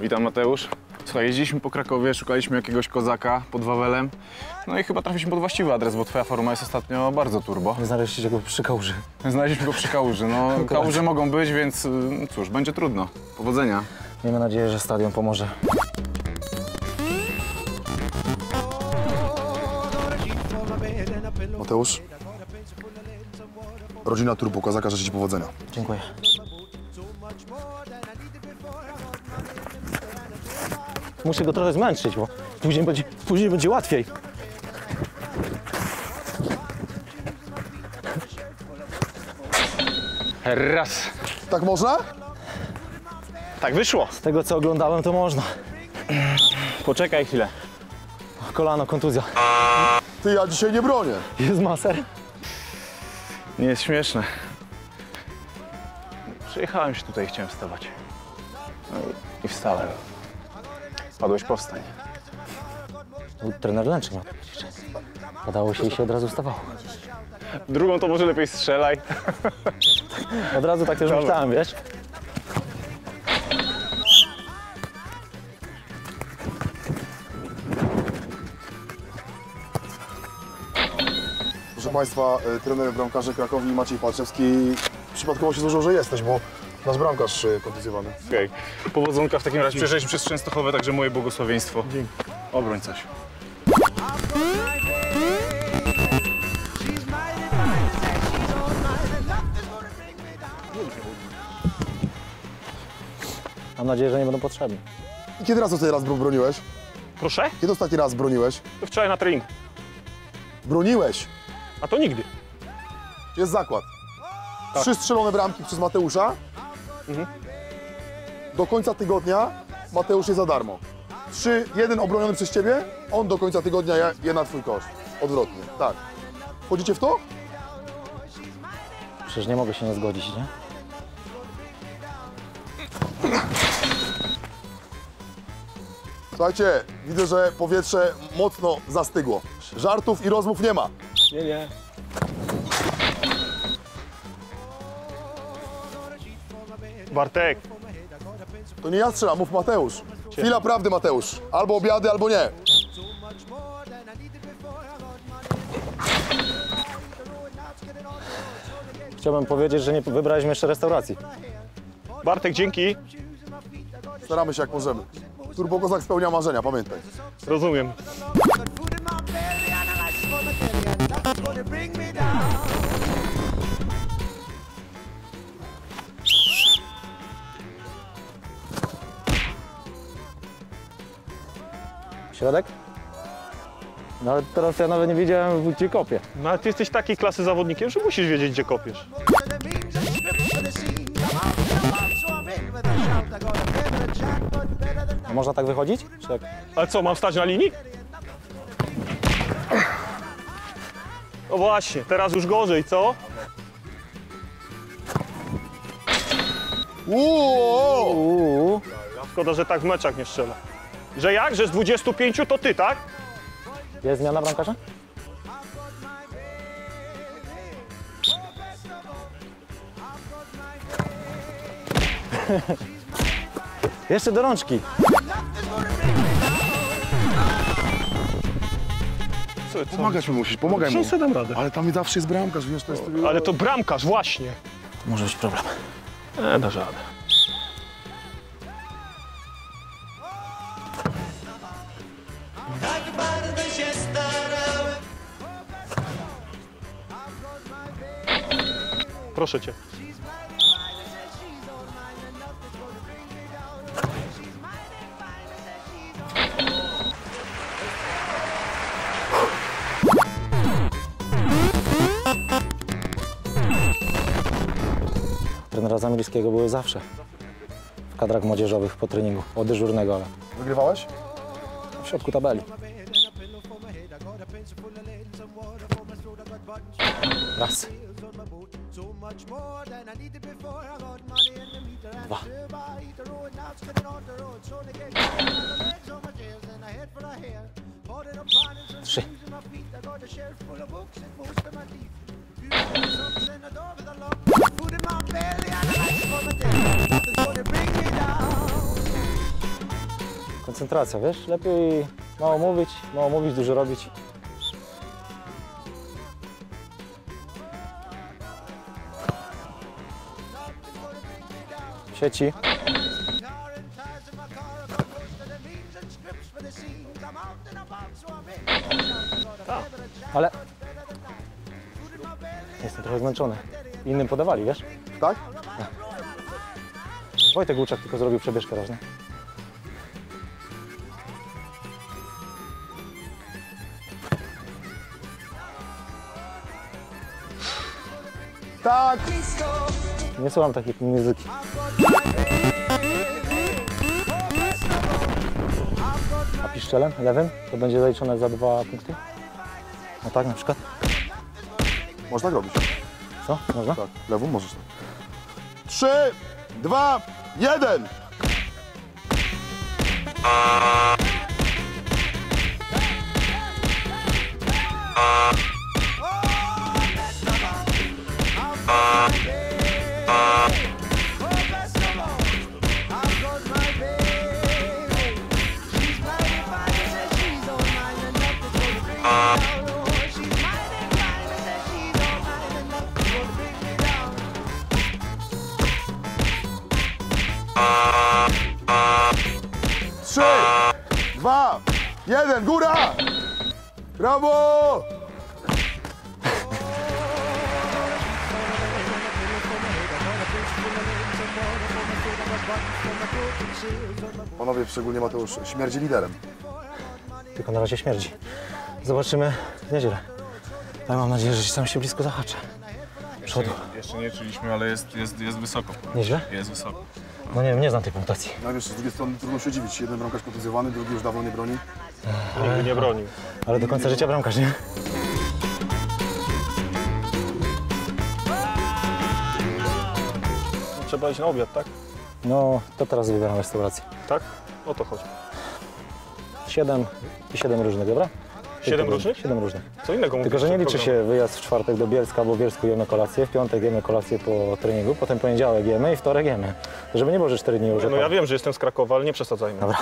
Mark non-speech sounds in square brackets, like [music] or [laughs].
Witam Mateusz. Słuchaj, jeździliśmy po Krakowie, szukaliśmy jakiegoś kozaka pod Wawelem. No i chyba trafiliśmy pod właściwy adres, bo twoja forma jest ostatnio bardzo turbo. Znaleźliście go przy kałuży. Znaleźliśmy go przy kałuży. No, [laughs] kałuże mogą być, więc y, cóż, będzie trudno. Powodzenia. Miejmy nadzieję, że stadion pomoże. Mateusz, rodzina Turbo Kozaka życzy Ci powodzenia. Dziękuję. Muszę go trochę zmęczyć, bo później będzie, później będzie łatwiej. Raz. Tak można? Tak wyszło. Z tego, co oglądałem, to można. Poczekaj chwilę. Kolano, kontuzja. Ty, ja dzisiaj nie bronię. Jest maser? Nie jest śmieszne. Przyjechałem się tutaj, chciałem wstawać. No i, i wstałem. Padłeś powstań. Był trener Lęczyk ma. Padało się i się od razu wstawało. Drugą to może lepiej strzelaj. Od razu tak też myślałem, wiesz? Proszę Państwa, y, trener bramkarze Krakowi Maciej Palczewski. Przypadkowo się złożyło, że jesteś, bo nasz bramkarz y, kontuzjowany. Okej. Powodzonka w takim razie. Przejeżdżaliśmy przez Częstochowę, także moje błogosławieństwo. Dzięki. Obroń coś. Mam nadzieję, że nie będą potrzebni. I kiedy raz ostatni raz bro- broniłeś? Proszę? Kiedy ostatni raz broniłeś? To wczoraj na trening. Broniłeś. A to nigdy. Jest zakład. Trzy strzelone bramki przez Mateusza. Do końca tygodnia Mateusz jest za darmo. Trzy, jeden obroniony przez Ciebie, on do końca tygodnia je, je na Twój kosz. Odwrotnie, tak. Wchodzicie w to? Przecież nie mogę się nie zgodzić, nie? Słuchajcie, widzę, że powietrze mocno zastygło. Żartów i rozmów nie ma. Nie, nie. Bartek, To nie ja strzelam, mów Mateusz. Chwila prawdy, Mateusz. Albo obiady, albo nie. Chciałbym powiedzieć, że nie wybraliśmy jeszcze restauracji. Bartek, dzięki. Staramy się jak możemy. Turbo Kozak spełnia marzenia, pamiętaj. Rozumiem. Środek? No ale teraz ja nawet nie wiedziałem, gdzie kopię. No ale ty jesteś takiej klasy zawodnikiem, że musisz wiedzieć, gdzie kopiesz. A można tak wychodzić? Czy jak? Ale co, mam stać na linii? No właśnie, teraz już gorzej, co? Uuu, Szkoda, że tak w meczach nie strzela. Że jak? Że z 25 to ty, tak? jest zmiana bramkarza? [laughs] Jeszcze do rączki. Co, co? Pomagać mu musisz, pomagaj mu. Dam radę. Ale tam zawsze jest bramkarz, wiesz, to jest... Ale to bramkarz, właśnie. Może być problem. E, dasz radę. Proszę cię. Trenera Zamilskiego były zawsze. W kadrach młodzieżowych po treningu. Od dyżurnego, ale Wygrywałeś? w środku tabeli. Raz. Dwa. Trzy. Koncentracja, wiesz? Lepiej mało mówić, mało mówić, dużo robić. Jack, Ale jestem trochę zmęczony. Innym podawali, wiesz? Tak? Wojtek Łuczak tylko zrobił przebieżkę raz, nie? Tak! Nie słucham takiej muzyki. A piszczelem, lewym, to będzie zaliczone za dwa punkty? No tak, na przykład. Można tak robić. Co? Można? Tak, lewą możesz. Trzy, dwa, jeden! Trzy, dwa, jeden, góra! Brawo! Panowie, szczególnie Mateusz, śmierdzi liderem. Tylko na razie śmierdzi. Zobaczymy w niedzielę. Ale mam nadzieję, że tam się blisko zahaczę. Przodu. Jeszcze nie czuliśmy, ale jest, jest, jest wysoko. Nieźle? Jest wysoko. No nie wiem, nie znam tej punktacji. No wiesz, z drugiej strony trudno się dziwić. Jeden bramkarz kontuzjowany, drugi już dawno nie broni. Nigdy nie bronił. Ale do końca życia bramkarz, nie? Trzeba iść na obiad, tak? No, to teraz wybieram restaurację. Tak? O to chodzi. Siedem i siedem różnych, dobra? Siedem różnych? Siedem różnych. Co innego mówisz Tylko, że nie liczy się wyjazd w czwartek do Bielska, bo w Bielsku jemy kolację, w piątek jemy kolację po treningu, potem poniedziałek jemy i wtorek jemy. Żeby nie było, że cztery dni już. No ja wiem, że jestem z Krakowa, ale nie przesadzajmy. Dobra.